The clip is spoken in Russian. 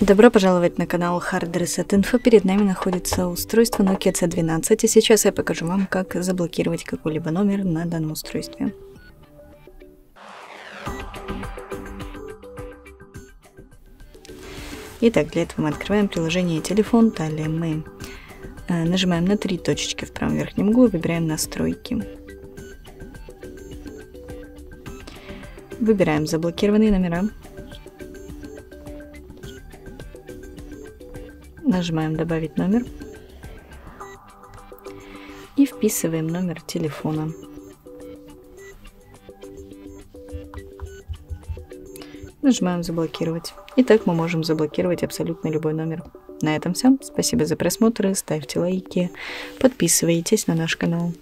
Добро пожаловать на канал Hard Reset Info. Перед нами находится устройство Nokia C12, и сейчас я покажу вам, как заблокировать какой-либо номер на данном устройстве. Итак, для этого мы открываем приложение телефон, далее мы э, нажимаем на три точечки в правом верхнем углу, выбираем настройки. Выбираем заблокированные номера. Нажимаем «Добавить номер» и вписываем номер телефона. Нажимаем «Заблокировать». И так мы можем заблокировать абсолютно любой номер. На этом все. Спасибо за просмотр, ставьте лайки, подписывайтесь на наш канал.